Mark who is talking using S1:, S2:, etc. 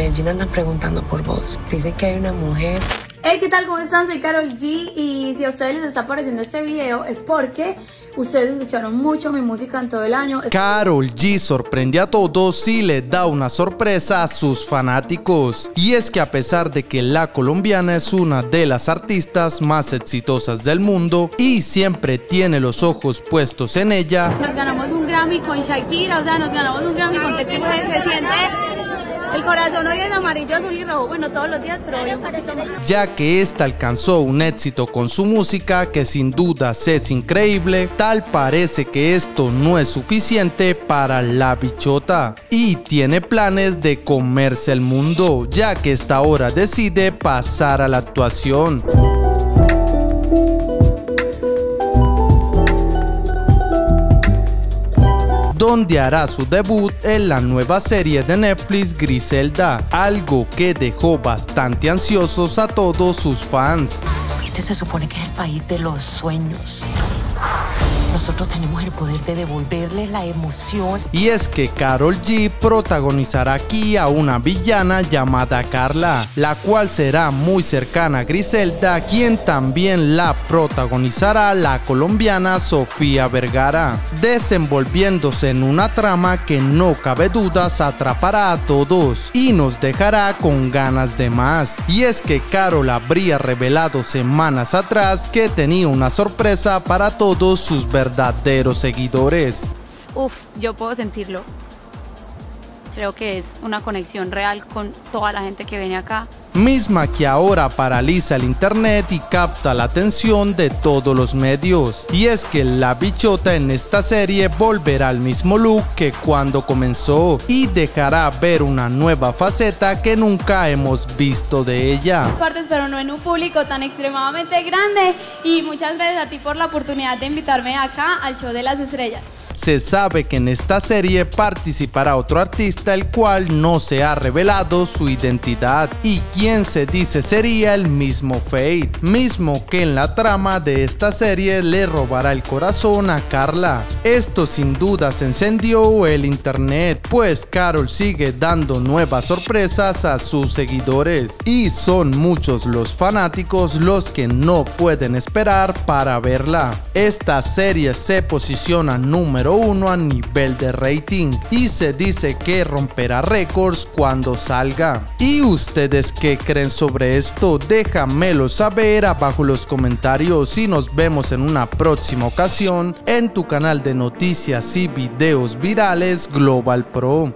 S1: Medellín andan preguntando por vos. Dicen que hay una mujer
S2: Hey, ¿qué tal? ¿Cómo están? Soy Carol G y si a ustedes les está apareciendo este video es porque ustedes escucharon mucho mi música en todo el año.
S3: Carol G sorprende a todos y le da una sorpresa a sus fanáticos. Y es que a pesar de que la colombiana es una de las artistas más exitosas del mundo y siempre tiene los ojos puestos en ella,
S2: nos ganamos un Grammy con Shakira, o sea, nos ganamos un Grammy con Tecno, se siente el corazón amarillo, azul y bueno, todos los días, pero.
S3: Ya que esta alcanzó un éxito con su música que sin dudas es increíble, tal parece que esto no es suficiente para la bichota y tiene planes de comerse el mundo, ya que esta ahora decide pasar a la actuación. Hará su debut en la nueva serie de Netflix Griselda, algo que dejó bastante ansiosos a todos sus fans.
S4: Este se supone que es el país de los sueños. Nosotros tenemos el poder de devolverle la emoción.
S3: Y es que Carol G protagonizará aquí a una villana llamada Carla, la cual será muy cercana a Griselda, quien también la protagonizará la colombiana Sofía Vergara, desenvolviéndose en una trama que no cabe dudas atrapará a todos y nos dejará con ganas de más. Y es que Carol habría revelado semanas atrás que tenía una sorpresa para todos sus verdaderos seguidores.
S2: Uf, yo puedo sentirlo. Creo que es una conexión real con toda la gente que viene acá.
S3: Misma que ahora paraliza el internet y capta la atención de todos los medios. Y es que la bichota en esta serie volverá al mismo look que cuando comenzó y dejará ver una nueva faceta que nunca hemos visto de ella.
S2: Partes, pero no en un público tan extremadamente grande. Y muchas gracias a ti por la oportunidad de invitarme acá al show de las estrellas.
S3: Se sabe que en esta serie participará otro artista el cual no se ha revelado su identidad y quien se dice sería el mismo Fate, mismo que en la trama de esta serie le robará el corazón a Carla. Esto sin duda se encendió el internet, pues Carol sigue dando nuevas sorpresas a sus seguidores y son muchos los fanáticos los que no pueden esperar para verla. Esta serie se posiciona número uno a nivel de rating y se dice que romperá récords cuando salga. ¿Y ustedes qué creen sobre esto? Déjamelo saber abajo los comentarios y nos vemos en una próxima ocasión en tu canal noticias y videos virales Global Pro.